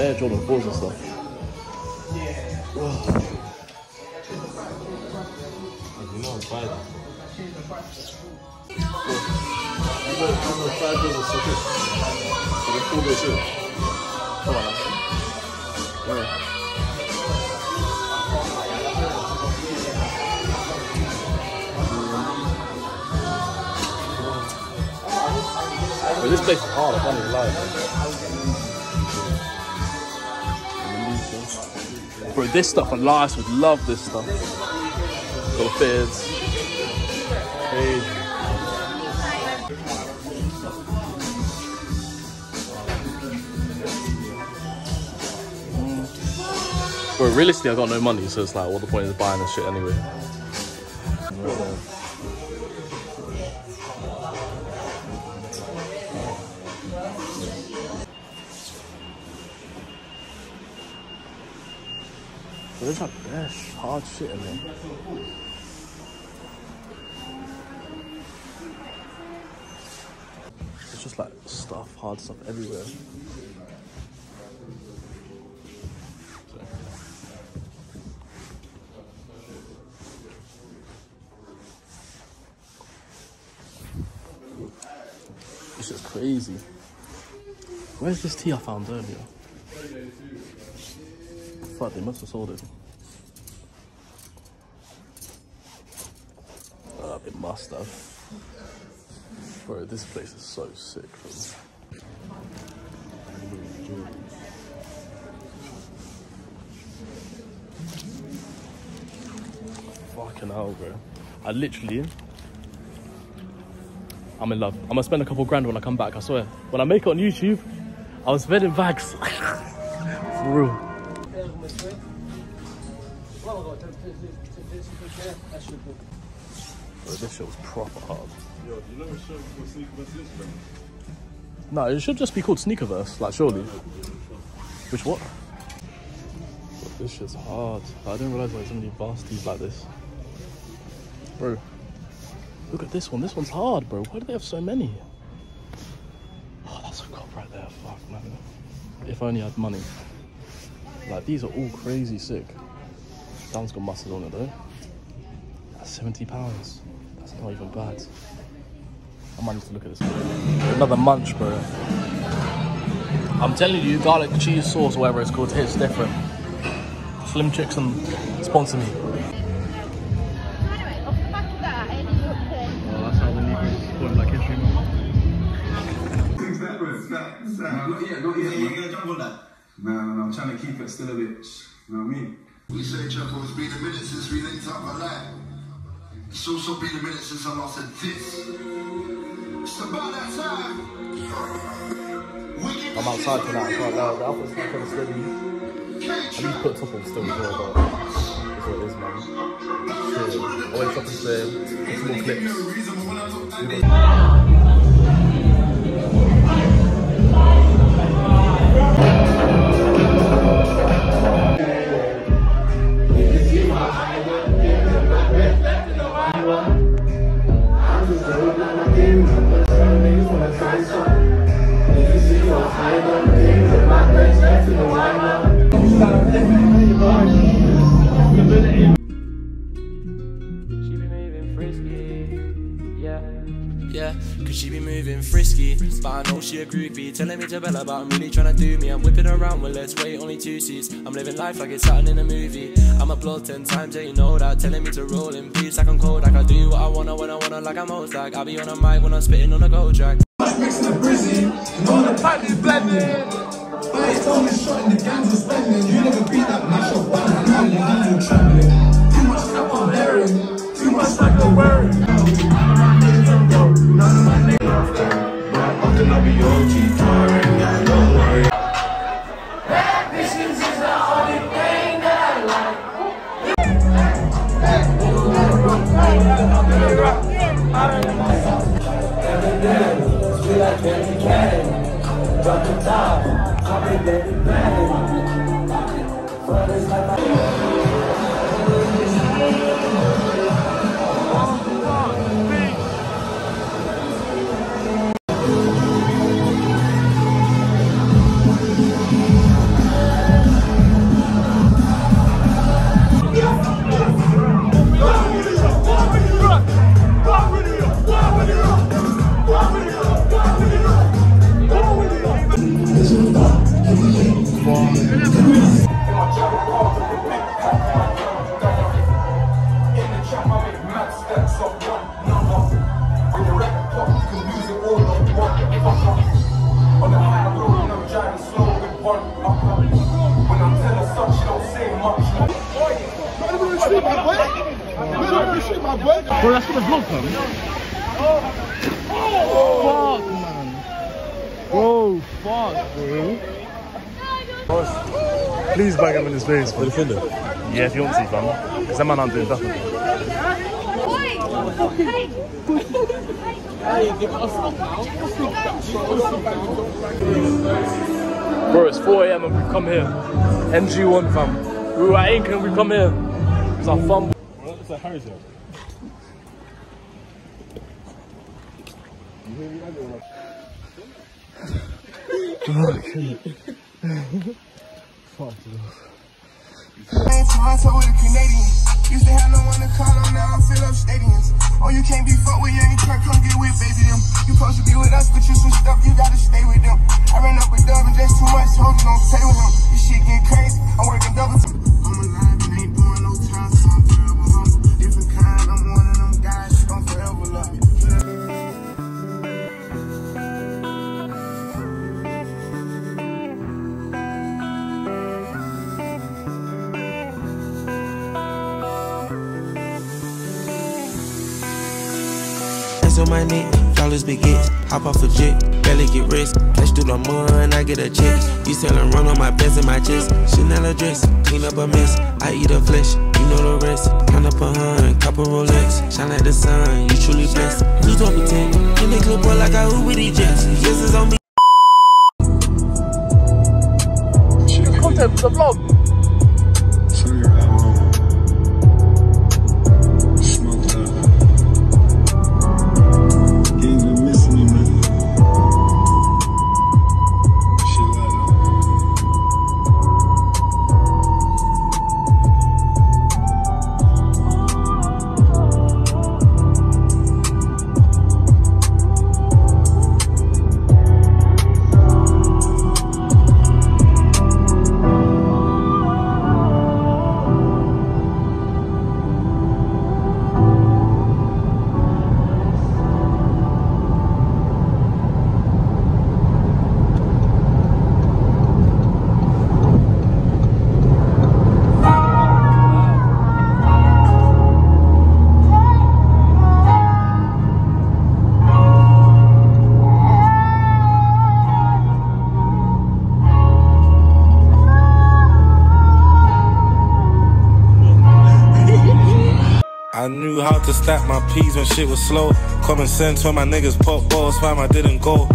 bare Jordan 4s and stuff. You know I'm this place is hard, I can't Bro, this stuff, Elias would love this stuff. Got the fizz. Hey. Mm. Bro, realistically, I got no money, so it's like, what the point is buying this shit anyway? But like bare sh- hard shit in there. It's just like stuff, hard stuff everywhere. It's just crazy. Where's this tea I found earlier? Fuck, they must have sold it. Uh, they must have. Bro, this place is so sick. Bro. Fucking hell, bro. I literally. I'm in love. I'm gonna spend a couple grand when I come back, I swear. When I make it on YouTube, I was spending bags. For real. Bro, this shit was proper hard. Yo, you never showed for Sneakerverse Instagram. No, it should just be called Sneakerverse, like surely. Which what? Bro, this shit's hard. I didn't realize there were so many vasties like this. Bro, look at this one. This one's hard, bro. Why do they have so many? Oh, that's a cop right there. Fuck, man. If only I had money. Like, these are all crazy sick. That one's got mustard on it, though. That's 70 pounds. That's not even bad. I might need to look at this. Another munch, bro. I'm telling you, garlic cheese sauce, whatever it's called, hits different. Slim Chickens sponsor me. Trying to keep it still a bit. You know what I mean? We say, Chuckle, it's been a minute since we linked up a lot. It's also been a minute since I lost a this. It's about that time. I'm outside tonight, I can't lie. The outfit's not kind of steady. I need to put top on still as well, but that's what it is, man. Shit. Always shopping today. Get some more clips. Frisky, yeah. Yeah, cause she be moving frisky. But I know she a groupie. Telling me to Bella, but I'm really trying to do me. I'm whipping around, well, let's wait, only two seats. I'm living life like it's something in a movie. I'm a blood 10 times, yeah, you know that. Telling me to roll in peace, like I'm cold. Like I do what I wanna when I wanna, like I'm host. Like I'll be on a mic when I'm spitting on a gold track. Mixing the brizzy, and all the pack is blending. I ain't told me shot in the gangs are spending. You never beat that mash up one and now like a not worry. Bad is the only thing that I like. Every day, feel like Benny Kane. Drop the top, I'll be Benny one up. When I'm to the sun, she don't say much. Bro, that's gonna vlog, man. Fuck, man. Bro, fuck, bro. Please bag him in his face. For defender. Yeah, if you want to, fam. Because that man aren't doing nothing. Hey, give us a now. Bro, it's 4 a.m. and we've come here. NG1, fam. We were at Ink and we've come here. It's our fun. Bro, it's like Harry's house. Same time, so with a Canadian. Used to have no one to call on, now I fill up stadiums. Oh, you can't be fucked with, you can't come get with, baby, them. You supposed to be with us, but you switched up, you gotta stay with them. I ran up with Dub and just too much, hoes don't stay with him. This shit get crazy, I'm working double. I'm alive on my neck, flawless hits. Hop off a jet, barely get rest. Flash through the mud, I get a check. You selling run on my best in my chest. Chanel dress, clean up a mess. I eat a flesh, you know the rest. Count up a hundred, couple Rolex. Shine like the sun, you truly blessed. Please don't pretend, you make look boy like I hoop with these jets. Yes, it's on me. Content for the vlog. To stack my peas when shit was slow. Common sense when my niggas pop balls, fam, I didn't go.